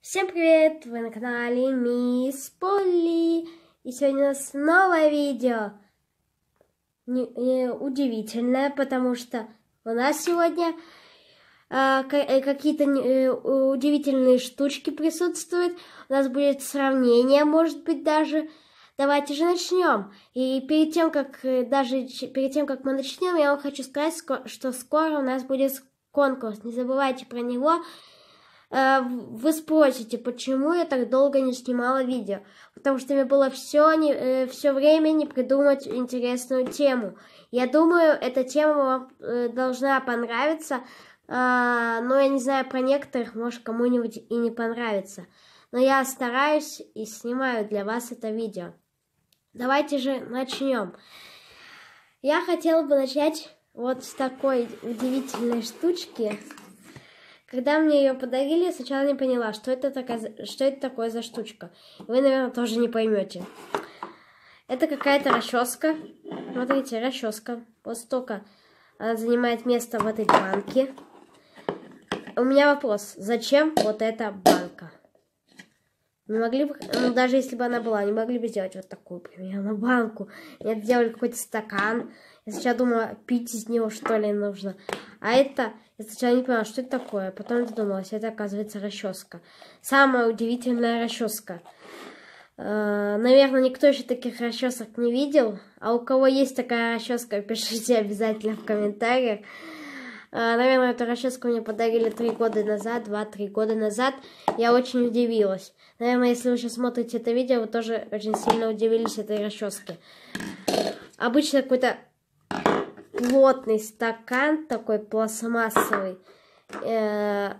Всем привет! Вы на канале Мисс Полли. И сегодня у нас новое видео. Не, не, удивительное, потому что у нас сегодня э, какие-то э, удивительные штучки присутствуют. У нас будет сравнение, может быть, даже. Давайте же начнем. И перед тем, как э, даже перед тем, как мы начнем, я вам хочу сказать, что скоро у нас будет конкурс. Не забывайте про него. Э, вы спросите, почему я так долго не снимала видео? Потому что мне было все, не, э, все время не придумать интересную тему. Я думаю, эта тема вам э, должна понравиться, но я не знаю про некоторых, может кому-нибудь и не понравится. Но я стараюсь и снимаю для вас это видео. Давайте же начнем. Я хотела бы начать вот с такой удивительной штучки. Когда мне ее подарили, я сначала не поняла, что это, такая, что это такое за штучка. Вы, наверное, тоже не поймете. Это какая-то расческа. Смотрите, расческа. Вот столько она занимает место в этой банке. У меня вопрос. Зачем вот эта банка? Не могли бы, ну даже если бы она была, не могли бы сделать вот такую примерно банку. Нет, сделали какой-то стакан. Я сначала думала, пить из него что ли нужно. А это я сначала не поняла, что это такое. Потом задумалась, это оказывается расческа. Самая удивительная расческа. Э, наверное, никто еще таких расчесок не видел. А у кого есть такая расческа, пишите обязательно в комментариях. Э, наверное, эту расческу мне подарили три года назад, два-три года назад. Я очень удивилась. Наверное, если вы сейчас смотрите это видео, вы тоже очень сильно удивились этой расческе. Обычно какой-то плотный стакан такой пластмассовый, э,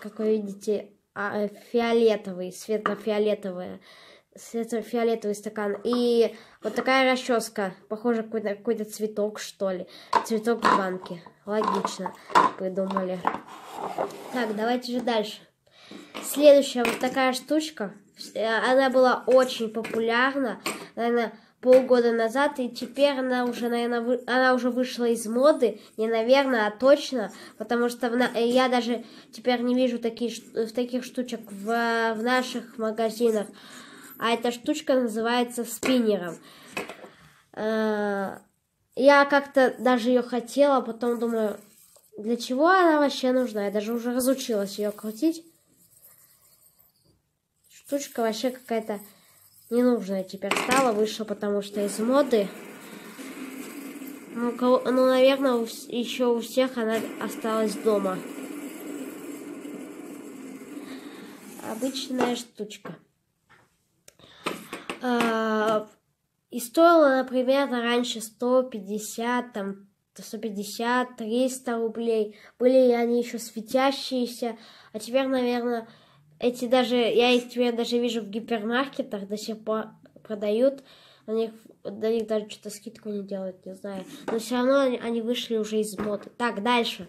как вы видите, а, фиолетовый, светло-фиолетовый, светло-фиолетовый стакан. И вот такая расческа, похоже какой-то какой цветок, что ли. Цветок в банке. Логично придумали. Так, давайте же дальше. Следующая вот такая штучка. Э, она была очень популярна. Наверное, полгода назад, и теперь она уже, наверное, вы, она уже вышла из моды, не наверное, а точно, потому что в, я даже теперь не вижу такие, в таких штучек в, в наших магазинах, а эта штучка называется спиннером. Э, я как-то даже ее хотела, потом думаю, для чего она вообще нужна? Я даже уже разучилась ее крутить. Штучка вообще какая-то ненужная теперь стала, вышла потому что из моды. Ну, кого, ну наверное, еще у всех она осталась дома. Обычная штучка. А, и стоила, например, раньше 150, там, 150, 300 рублей. Были они еще светящиеся, а теперь, наверное, эти даже, я их теперь даже вижу в гипермаркетах, до сих пор продают. На них, до них даже что-то скидку не делают, не знаю. Но все равно они, они вышли уже из моды. Так, дальше.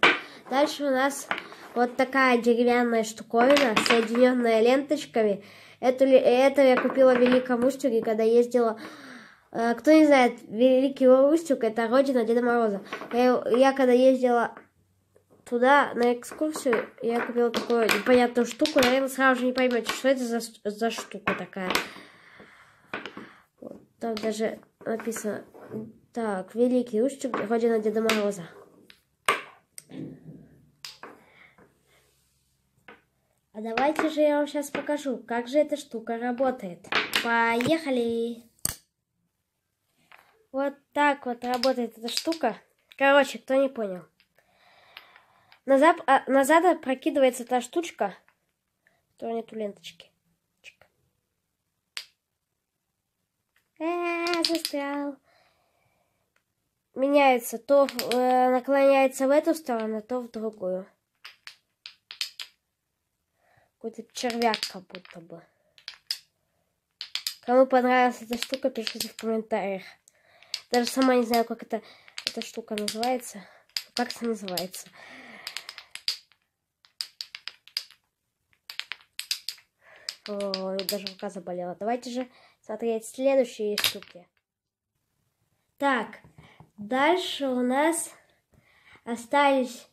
Дальше у нас вот такая деревянная штуковина, соединенная ленточками. Эту, это я купила в Великом Устюге, когда ездила... Э, кто не знает, Великий Устюг это родина Деда Мороза. Я, я когда ездила туда на экскурсию я купила такую непонятную штуку. Наверное, сразу же не поймете, что это за, за штука такая. Вот, там даже написано, так, Великий Устюг, родина Деда Мороза. А давайте же я вам сейчас покажу, как же эта штука работает. Поехали! Вот так вот работает эта штука. Короче, кто не понял. Назад, а, назад прокидывается та штучка, то нету ленточки. Чик. А, застрял. Меняется, то э, наклоняется в эту сторону, то в другую. Какой-то червяк как будто бы. Кому понравилась эта штука, пишите в комментариях. Даже сама не знаю, как это, эта штука называется. Как это называется. Ой, даже рука заболела. Давайте же смотреть следующие штуки. Так, дальше у нас остались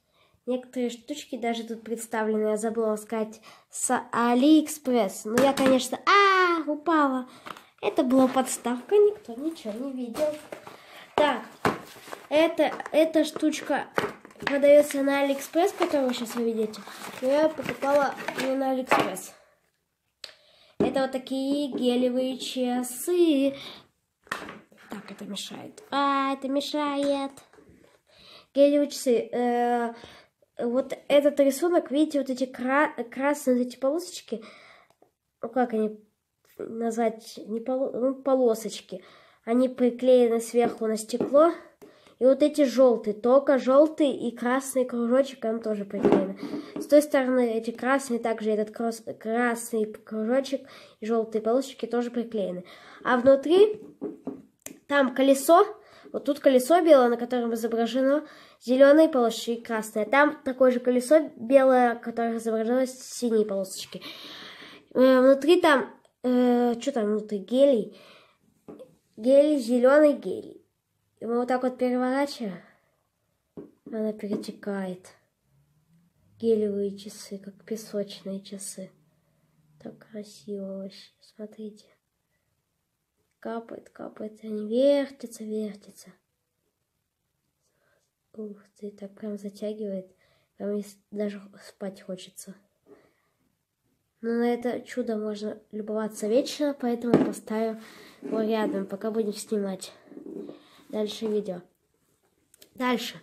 Некоторые штучки даже тут представлены, я забыла сказать, с Алиэкспресс. Ну, я, конечно... А, упала. Это была подставка, никто ничего не видел. Так, это, эта штучка продается на Алиэкспресс, которую сейчас вы видите. Но я покупала ее на Алиэкспресс. Это вот такие гелевые часы. Так, это мешает. А, это мешает. Гелевые часы. Э, вот этот рисунок, видите, вот эти кра красные эти полосочки, ну как они назвать, не ну, полосочки, они приклеены сверху на стекло. И вот эти желтые, только желтый и красный кружочек, там тоже приклеены. С той стороны эти красные, также этот крос, красный кружочек и желтые полосочки тоже приклеены. А внутри там колесо, вот тут колесо белое, на котором изображено зеленые полосочки и красные. Там такое же колесо белое, которое изображено синие полосочки. Э, внутри там, э, что там внутри, гелий. Гелий, зеленый гелий. И мы вот так вот переворачиваем, она перетекает. Гелевые часы, как песочные часы. Так красиво вообще, смотрите капает, капает, они вертятся, вертятся. Ух ты, так прям затягивает. Прям даже спать хочется. Но на это чудо можно любоваться вечно, поэтому поставим его рядом, пока будем снимать дальше видео. Дальше.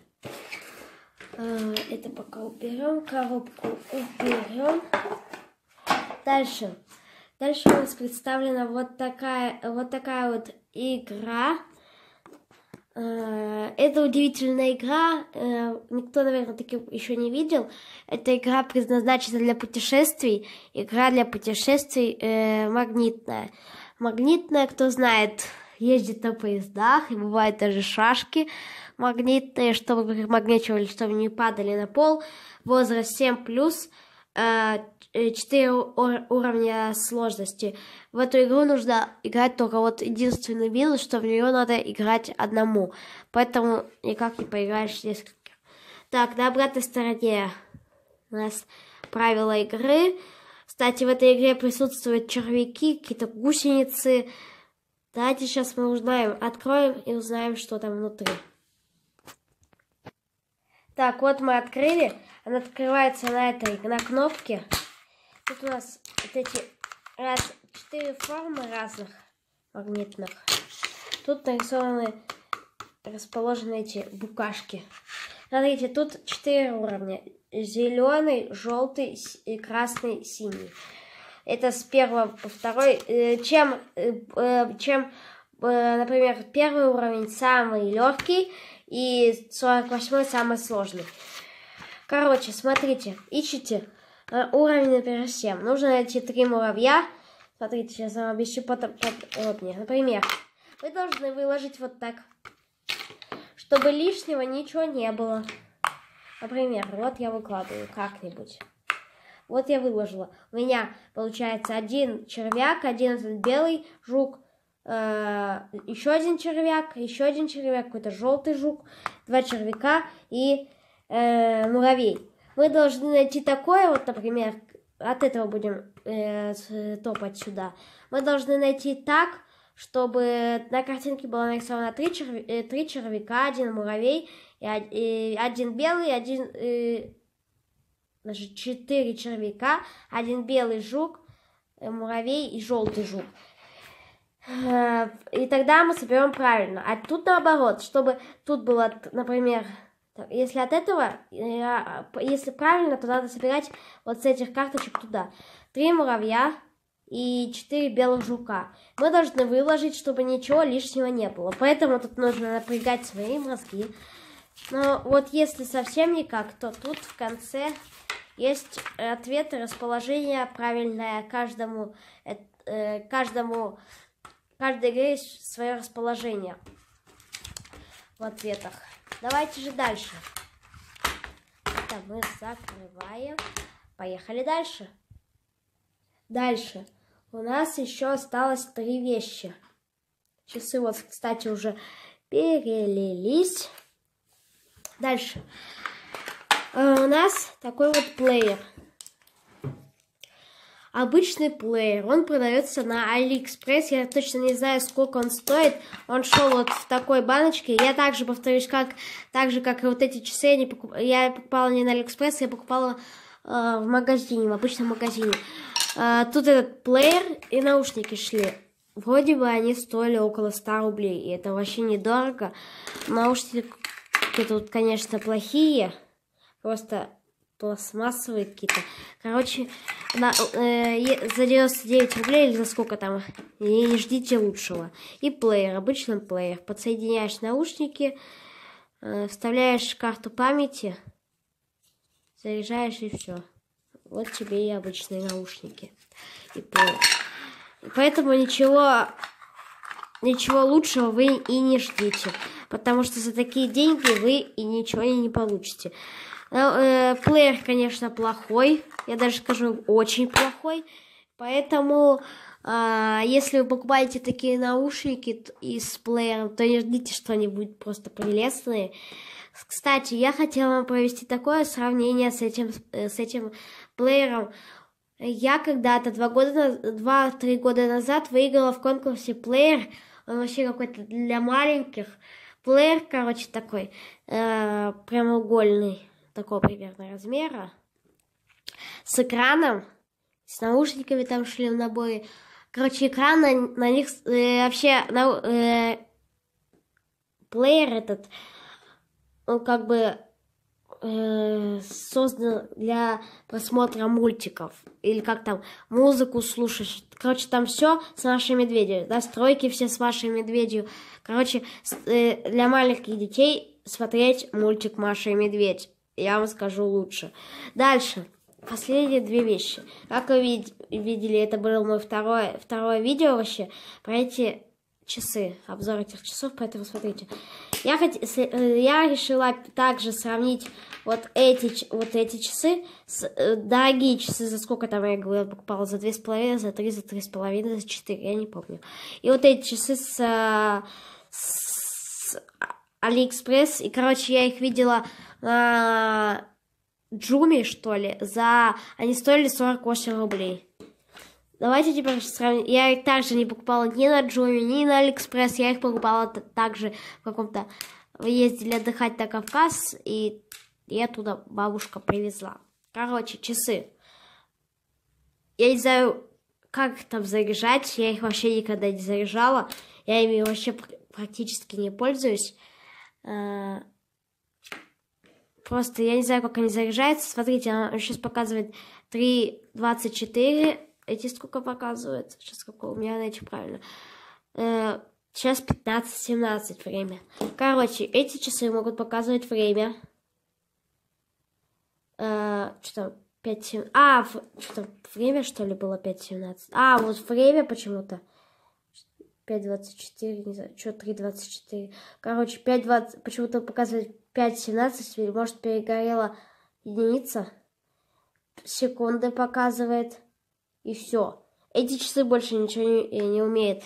А, это пока уберем, коробку уберем. Дальше. Дальше у нас представлена вот такая вот, такая вот игра. Э, это удивительная игра, э, никто, наверное, таких еще не видел. Эта игра предназначена для путешествий. Игра для путешествий э, магнитная. Магнитная, кто знает, ездит на поездах, и бывают даже шашки магнитные, чтобы магничивали, чтобы не падали на пол. Возраст 7+. плюс. 4 э, уровня сложности. В эту игру нужно играть только вот единственный минус, что в нее надо играть одному. Поэтому никак не поиграешь несколько. Так, на обратной стороне у нас правила игры. Кстати, в этой игре присутствуют червяки, какие-то гусеницы. Давайте сейчас мы узнаем, откроем и узнаем, что там внутри. Так, вот мы открыли. Она открывается на этой, на кнопке. Тут у нас вот эти раз, четыре формы разных магнитных. Тут нарисованы, расположены эти букашки. Смотрите, тут четыре уровня. Зеленый, желтый, красный, синий. Это с первого по второй. Э, чем, э, э, чем например, первый уровень самый легкий и 48 самый сложный. Короче, смотрите, ищите уровень, например, 7. Нужно найти три муравья. Смотрите, сейчас я вам объясню подробнее. Например, вы должны выложить вот так, чтобы лишнего ничего не было. Например, вот я выкладываю как-нибудь. Вот я выложила. У меня получается один червяк, один этот белый жук, э, еще один червяк, еще один червяк, какой-то желтый жук, два червяка и э, муравей. Мы должны найти такое, вот, например, от этого будем э, топать сюда. Мы должны найти так, чтобы на картинке было нарисовано три, черв... э, три червяка, один муравей, и, один белый, один... Э, даже четыре червяка, один белый жук, э, муравей и желтый жук. Э, и тогда мы соберем правильно. А тут наоборот, чтобы тут было, например, если от этого, если правильно, то надо собирать вот с этих карточек туда. Три муравья и четыре белых жука. Мы должны выложить, чтобы ничего лишнего не было. Поэтому тут нужно напрягать свои мозги. Но вот если совсем никак, то тут в конце есть ответы, расположение правильное каждому, э, каждому, каждой игре свое расположение в ответах. Давайте же дальше. Это мы закрываем. Поехали дальше. Дальше. У нас еще осталось три вещи. Часы вот, кстати, уже перелились. Дальше. э, у нас такой вот плеер. Обычный плеер. Он продается на Алиэкспресс. Я точно не знаю, сколько он стоит. Он шел вот в такой баночке. Я также повторюсь, как так же, как и вот эти часы, я, не покуп... я покупала не на Алиэкспресс, я покупала э, в магазине, в обычном магазине. Э, тут этот плеер и наушники шли. Вроде бы они стоили около 100 рублей. И это вообще недорого. Наушники тут, конечно, плохие. Просто пластмассовые какие-то. Короче, на, э, за 99 рублей или за сколько там, и не ждите лучшего. И плеер, обычный плеер. Подсоединяешь наушники, э, вставляешь карту памяти, заряжаешь и все. Вот тебе и обычные наушники. И. Поэтому ничего, ничего лучшего вы и не ждите. Потому что за такие деньги вы и ничего не получите. Э, плеер, конечно, плохой. Я даже скажу, очень плохой. Поэтому, э, если вы покупаете такие наушники из плеером, то не ждите, что они будут просто прелестные. Кстати, я хотела вам провести такое сравнение с этим, э, с этим плеером. Я когда-то два года, два-три года назад выиграла в конкурсе плеер. Он вообще какой-то для маленьких. Плеер, короче, такой э, прямоугольный такого примерно размера, с экраном, с наушниками там шли в наборе. Короче, экран на, на них э, вообще на, э, плеер этот, он как бы э, создан для просмотра мультиков или как там музыку слушаешь. Короче, там все с Машей Медведью, настройки все с Машей Медведью. Короче, с, э, для маленьких детей смотреть мультик Маша и Медведь я вам скажу лучше. Дальше. Последние две вещи. Как вы видели, это было мое второе, второе видео вообще про эти часы, обзор этих часов, поэтому смотрите. Я, хот... Э, я решила также сравнить вот эти, вот эти часы, с, э, дорогие часы, за сколько там я говорила, покупала, за две с половиной, за три, за три с половиной, за четыре, я не помню. И вот эти часы с, э, с Алиэкспресс, и, короче, я их видела на Джуми, что ли, за... Они стоили 48 рублей. Давайте теперь сравним. Я их также не покупала ни на Джуми, ни на Алиэкспресс. Я их покупала также в каком-то... Ездили отдыхать на Кавказ, и я туда бабушка привезла. Короче, часы. Я не знаю, как их там заряжать. Я их вообще никогда не заряжала. Я ими вообще практически не пользуюсь. А, Просто я не знаю, как они заряжаются. Смотрите, она сейчас показывает 3.24. Эти сколько показывает? Сейчас сколько у меня найти правильно. Э, сейчас 15.17 время. Короче, эти часы могут показывать время. Что там? 5.17. А, в, что там, время, что ли, было 5.17? А, вот время почему-то. 5.24, не знаю, что 3.24. Короче, 5.20, почему-то показывает 5.17, может, перегорела единица. Секунды показывает. И все. Эти часы больше ничего не, э, не умеют.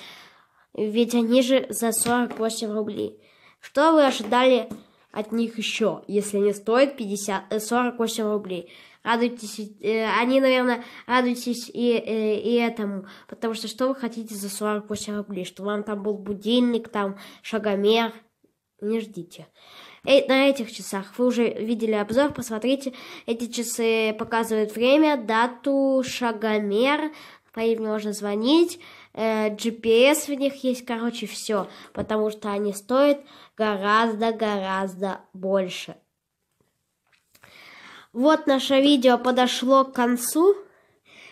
Ведь они же за 48 рублей. Что вы ожидали от них еще, если они стоят 50, 48 э, рублей? Радуйтесь, э, они, наверное, радуйтесь и, э, и этому, потому что что вы хотите за 48 рублей? Что вам там был будильник, там шагомер? Не ждите. Э, на этих часах вы уже видели обзор, посмотрите. Эти часы показывают время, дату, шагомер, по ним можно звонить, э, GPS в них есть, короче, все, потому что они стоят гораздо-гораздо больше. Вот наше видео подошло к концу.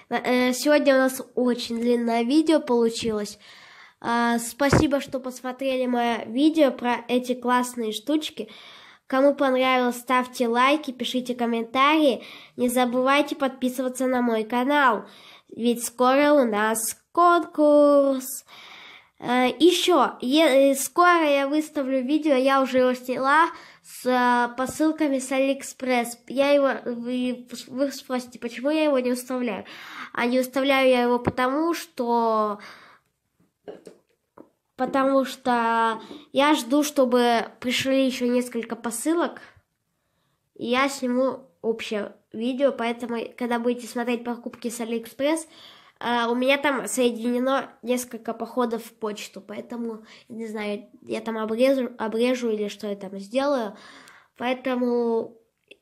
Э, сегодня у нас очень длинное видео получилось. А, спасибо, что посмотрели мое видео про эти классные штучки. Кому понравилось, ставьте лайки, пишите комментарии. Не забывайте подписываться на мой канал, ведь скоро у нас конкурс. Э, Еще, скоро я выставлю видео, я уже его сняла, с э, посылками с Алиэкспресс. Я его, вы, вы спросите, почему я его не уставляю? А не уставляю я его потому, что потому что я жду, чтобы пришли еще несколько посылок. и я сниму общее видео, поэтому, когда будете смотреть покупки с AliExpress, Uh, у меня там соединено несколько походов в почту, поэтому, не знаю, я там обрежу, обрежу или что я там сделаю. Поэтому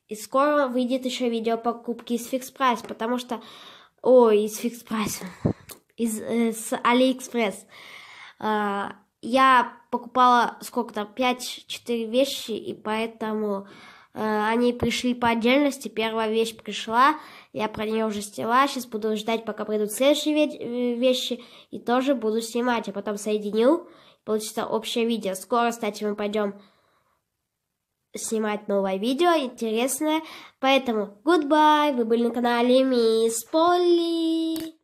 и скоро выйдет еще видео покупки из Fix Price, потому что... Ой, из Fix Price. Из, э, с AliExpress. Uh, я покупала сколько там, 5-4 вещи, и поэтому Э, они пришли по отдельности, первая вещь пришла, я про нее уже сняла, сейчас буду ждать, пока придут следующие э, вещи, и тоже буду снимать, а потом соединю, получится общее видео. Скоро, кстати, мы пойдем снимать новое видео, интересное, поэтому goodbye, вы были на канале Мисс Полли.